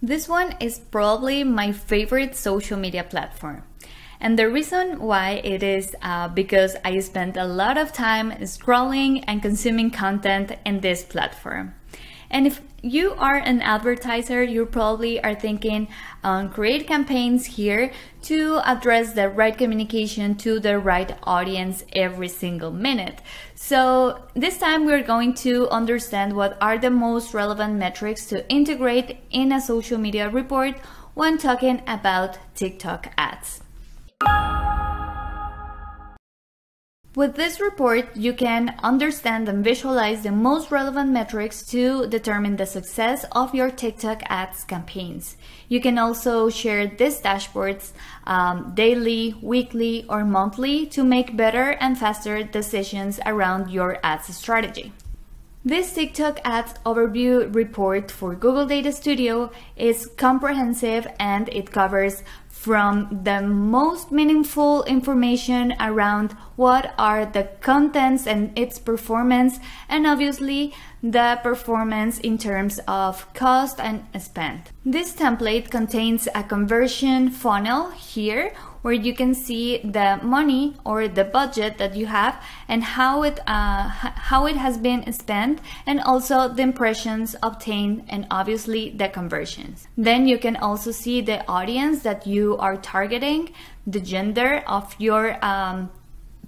This one is probably my favorite social media platform. And the reason why it is uh, because I spent a lot of time scrolling and consuming content in this platform. And if you are an advertiser, you probably are thinking on create campaigns here to address the right communication to the right audience every single minute. So this time we're going to understand what are the most relevant metrics to integrate in a social media report when talking about TikTok ads. With this report, you can understand and visualize the most relevant metrics to determine the success of your TikTok ads campaigns. You can also share these dashboards um, daily, weekly, or monthly to make better and faster decisions around your ads strategy. This TikTok ads overview report for Google Data Studio is comprehensive and it covers from the most meaningful information around what are the contents and its performance and obviously the performance in terms of cost and spend. This template contains a conversion funnel here where you can see the money or the budget that you have and how it uh, how it has been spent and also the impressions obtained and obviously the conversions. Then you can also see the audience that you are targeting, the gender of your um,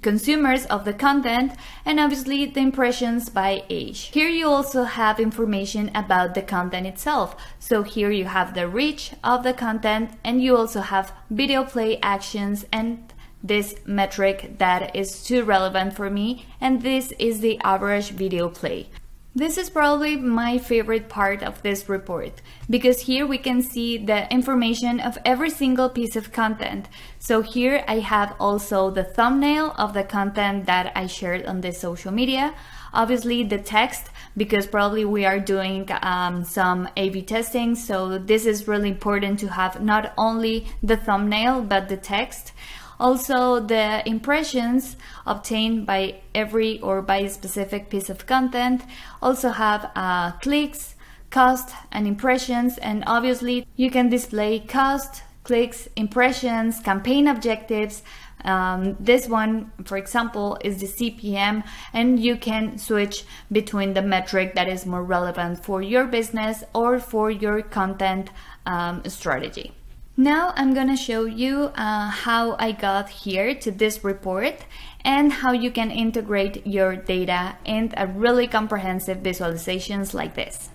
consumers of the content and obviously the impressions by age. Here you also have information about the content itself. So here you have the reach of the content and you also have video play actions and this metric that is too relevant for me and this is the average video play. This is probably my favorite part of this report because here we can see the information of every single piece of content. So here I have also the thumbnail of the content that I shared on the social media. Obviously the text because probably we are doing um, some A-B testing. So this is really important to have not only the thumbnail but the text. Also, the impressions obtained by every or by a specific piece of content also have uh, clicks, cost, and impressions. And obviously, you can display cost, clicks, impressions, campaign objectives. Um, this one, for example, is the CPM, and you can switch between the metric that is more relevant for your business or for your content um, strategy. Now I'm gonna show you uh, how I got here to this report and how you can integrate your data in a really comprehensive visualizations like this.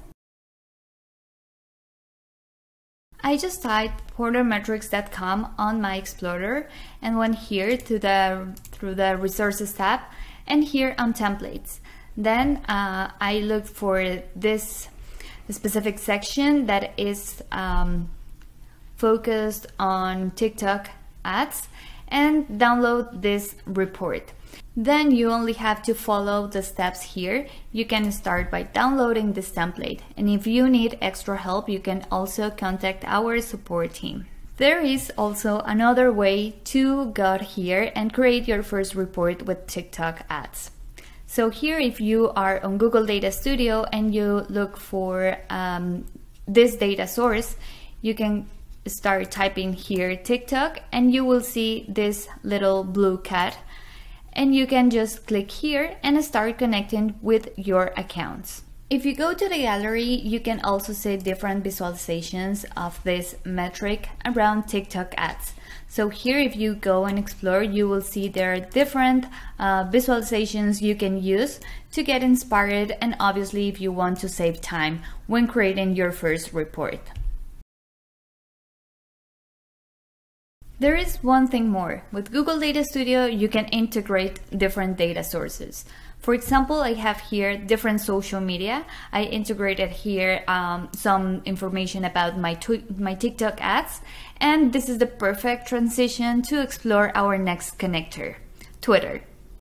I just typed portermetrics.com on my Explorer and went here to the through the resources tab and here on templates. Then uh, I looked for this specific section that is um, focused on TikTok ads and download this report. Then you only have to follow the steps here. You can start by downloading this template. And if you need extra help, you can also contact our support team. There is also another way to go here and create your first report with TikTok ads. So here, if you are on Google Data Studio and you look for um, this data source, you can start typing here TikTok and you will see this little blue cat and you can just click here and start connecting with your accounts. If you go to the gallery, you can also see different visualizations of this metric around TikTok ads. So here, if you go and explore, you will see there are different uh, visualizations you can use to get inspired and obviously if you want to save time when creating your first report. There is one thing more. With Google Data Studio, you can integrate different data sources. For example, I have here different social media. I integrated here um, some information about my, my TikTok ads, and this is the perfect transition to explore our next connector, Twitter.